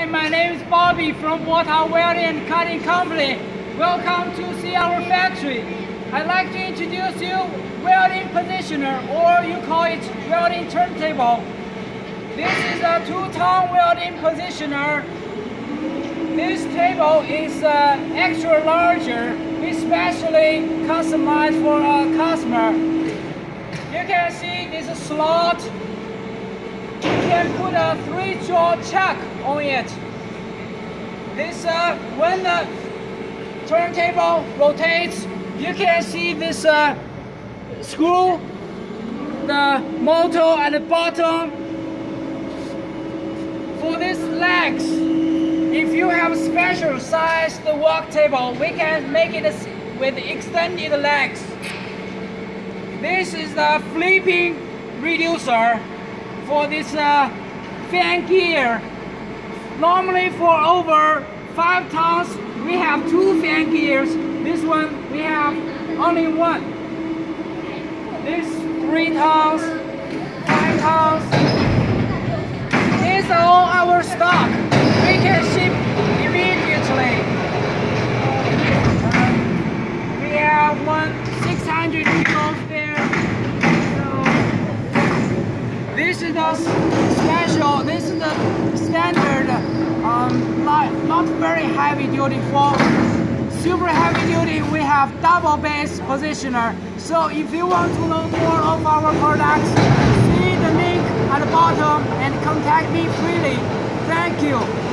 Hi, my name is Bobby from Water Welding and Cutting Company. Welcome to see our factory. I'd like to introduce you welding positioner or you call it welding turntable. This is a two-ton welding positioner. This table is uh, extra larger, especially customized for a customer. You can see this slot can put a three-jaw chuck on it. This, uh, when the turntable rotates, you can see this uh, screw, the motor at the bottom. For these legs, if you have special size the work table, we can make it with extended legs. This is the flipping reducer for this uh, fan gear. Normally for over 5 tons, we have two fan gears. This one, we have only one. This 3 tons, This is the special, this is the standard, um, not very heavy duty. For super heavy duty, we have double base positioner. So if you want to know more of our products, see the link at the bottom and contact me freely. Thank you.